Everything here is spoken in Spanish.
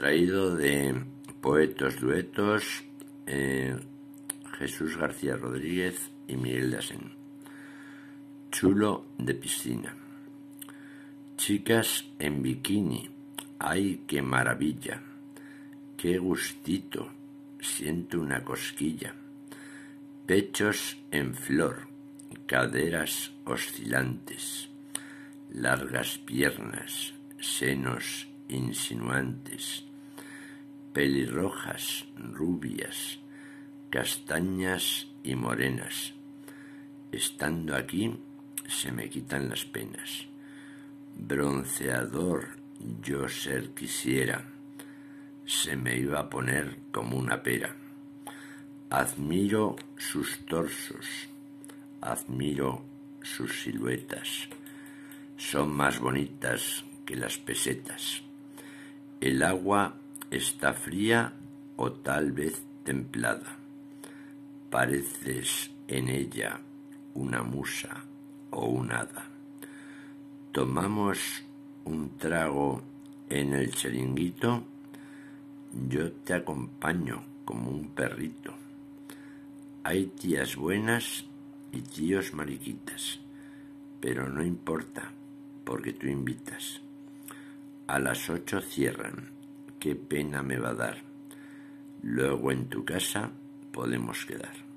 Traído de Poetos Duetos, eh, Jesús García Rodríguez y Miguel Dasen. Chulo de piscina. Chicas en bikini. ¡Ay, qué maravilla! ¡Qué gustito! Siento una cosquilla. Pechos en flor, caderas oscilantes, largas piernas, senos insinuantes, pelirrojas, rubias, castañas y morenas. Estando aquí se me quitan las penas. Bronceador yo ser quisiera, se me iba a poner como una pera. Admiro sus torsos, admiro sus siluetas, son más bonitas que las pesetas. El agua está fría o tal vez templada. Pareces en ella una musa o un hada. Tomamos un trago en el chiringuito, yo te acompaño como un perrito. Hay tías buenas y tíos mariquitas, pero no importa, porque tú invitas. A las ocho cierran, qué pena me va a dar. Luego en tu casa podemos quedar.